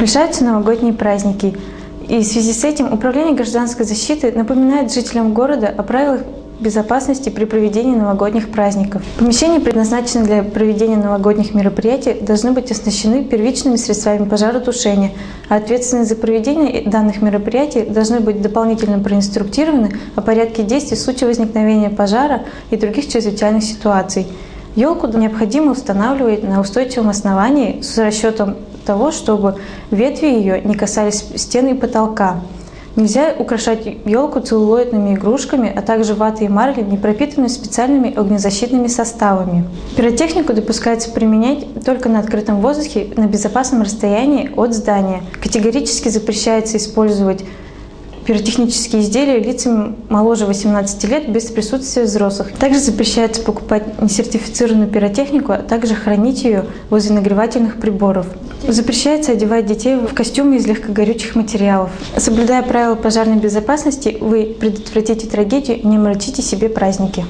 Приближаются новогодние праздники. И в связи с этим Управление гражданской защиты напоминает жителям города о правилах безопасности при проведении новогодних праздников. Помещения, предназначенные для проведения новогодних мероприятий, должны быть оснащены первичными средствами пожаротушения, а ответственные за проведение данных мероприятий должны быть дополнительно проинструктированы о порядке действий в случае возникновения пожара и других чрезвычайных ситуаций. Елку необходимо устанавливать на устойчивом основании с расчетом того, чтобы ветви ее не касались стены и потолка. Нельзя украшать елку целлулоидными игрушками, а также ватой и марлей, не пропитанными специальными огнезащитными составами. Пиротехнику допускается применять только на открытом воздухе на безопасном расстоянии от здания. Категорически запрещается использовать пиротехнические изделия лицам моложе 18 лет без присутствия взрослых. Также запрещается покупать несертифицированную пиротехнику, а также хранить ее возле нагревательных приборов. Запрещается одевать детей в костюмы из легкогорючих материалов. Соблюдая правила пожарной безопасности, вы предотвратите трагедию и не омрачите себе праздники.